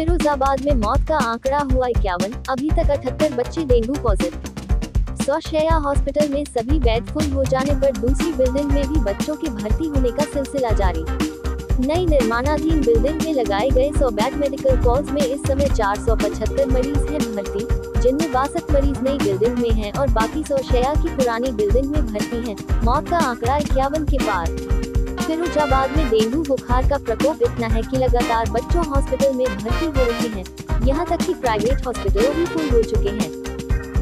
फिरोजाबाद में मौत का आंकड़ा हुआ इक्यावन, अभी तक अठहत्तर बच्चे डेंगू पॉजिटिव। सौशया हॉस्पिटल में सभी बेड फुल हो जाने पर दूसरी बिल्डिंग में भी बच्चों के भर्ती होने का सिलसिला जारी। नई निर्माणाधीन बिल्डिंग में लगाए गए सौ बेड मेडिकल कॉलेज में इस समय चार सौ पचहत्तर मरीज़ हैं भर्ती, जिनमें बासठ मरीज़ नई बिल्डिंग में हैं और बाकी सौ शया की पुरानी बिल्डिंग में भर्ती हैं। मौत का आंकड़ा इक्यावन के पार। फिरोजाबाद में डेंगू, बुखार का प्रकोप इतना है कि लगातार बच्चों हॉस्पिटल में भर्ती हो रहे हैं। यहाँ तक कि प्राइवेट हॉस्पिटलों भी फुल हो चुके हैं।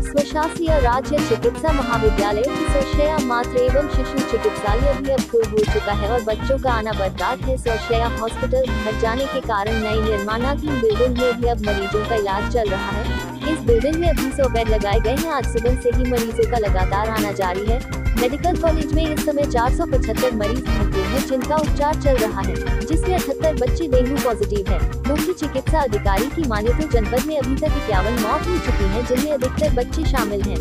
स्वशासीय राज्य चिकित्सा महाविद्यालय स्वशया मात्र एवं शिशु चिकित्सालय भी अब फुल हो चुका है और बच्चों का आना बर्दाश्त है। स्वशया हॉस्पिटल भर जाने के कारण नई निर्माणाधीन बिल्डिंग में भी अब मरीजों का इलाज चल रहा है। इस बिल्डिंग में अभी सौ बेड लगाए गए हैं। आज सुबह से ही मरीजों का लगातार आना जारी है। मेडिकल कॉलेज में इस समय चार सौ पचहत्तर मरीज़ भर्ती हैं, जिनका उपचार चल रहा है, जिसमें अठहत्तर बच्चे डेंगू पॉजिटिव है। मुख्य चिकित्सा अधिकारी की माने तो जनपद में अभी तक इक्यावन मौत हो चुकी है, जिनमें अधिकतर बच्चे शामिल हैं।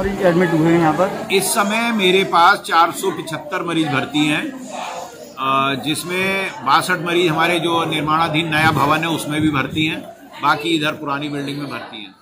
मरीज़ एडमिट हुए हैं यहाँ पर। इस समय मेरे पास चार मरीज़ भर्ती हैं। जिसमें बासठ मरीज़ हमारे जो निर्माणाधीन नया भवन है, उसमें भी भर्ती हैं। बाकी इधर पुरानी बिल्डिंग में भर्ती हैं।